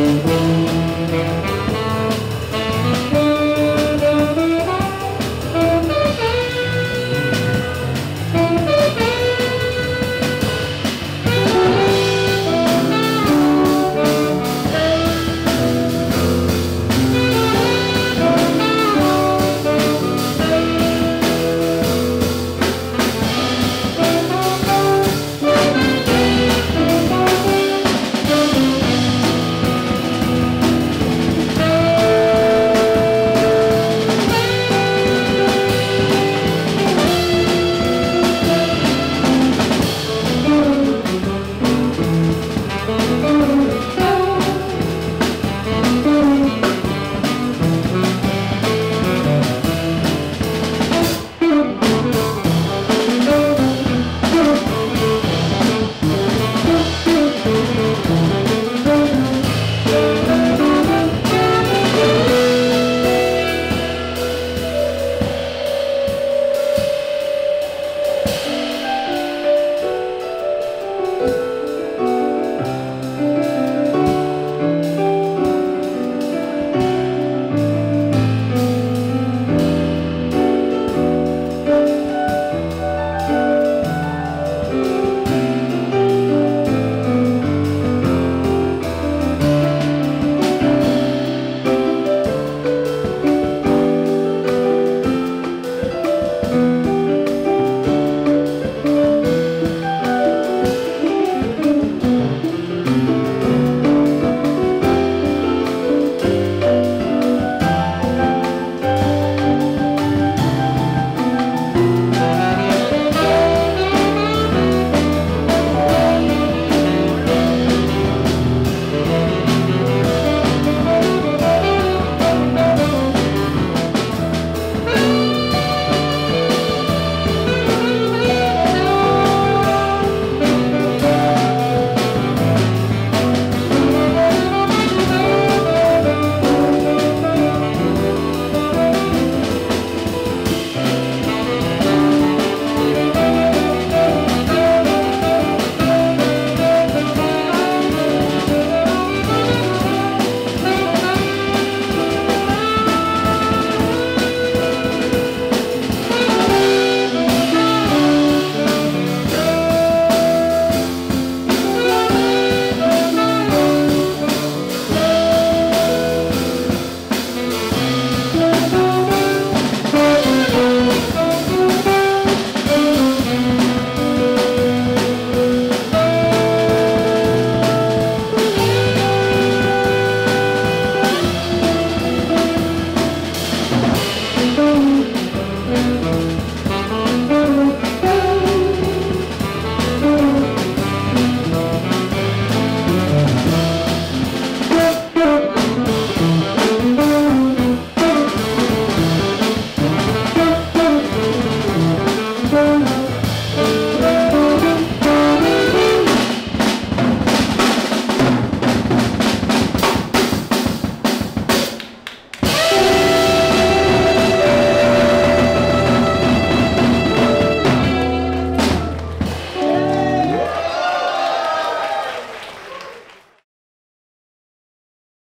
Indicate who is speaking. Speaker 1: Música mm-hmm.